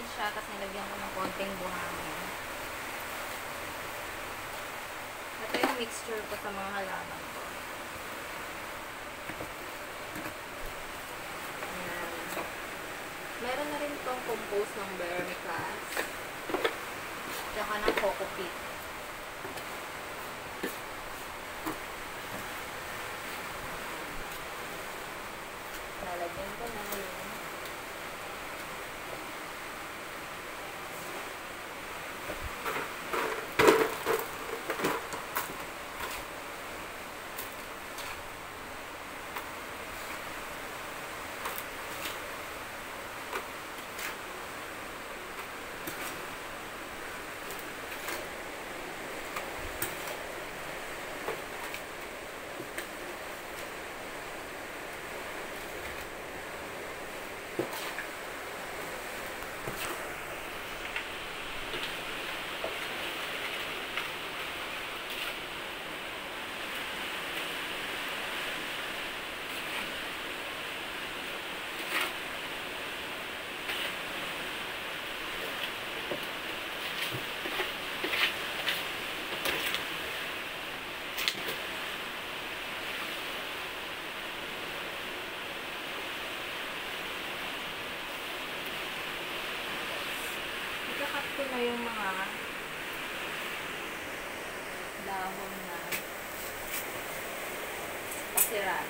siya, tapos nilagyan ko ng konting buhangin. Ito yung mixture ko sa mga halaman ko. Meron na rin itong compost ng vermicast. Tsaka ng coco peat. Lalagyan ko na Ikakat ko na yung mga dahon na pasiran.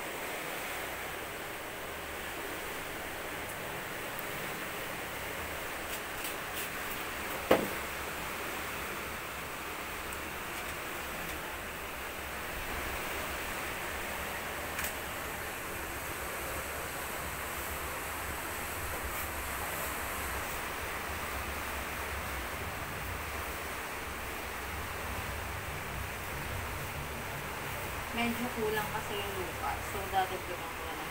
Medyo kulang kasi yung lupa. So, dadagdagan ko na